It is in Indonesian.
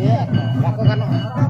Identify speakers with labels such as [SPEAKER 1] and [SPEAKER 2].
[SPEAKER 1] Iya, lakukan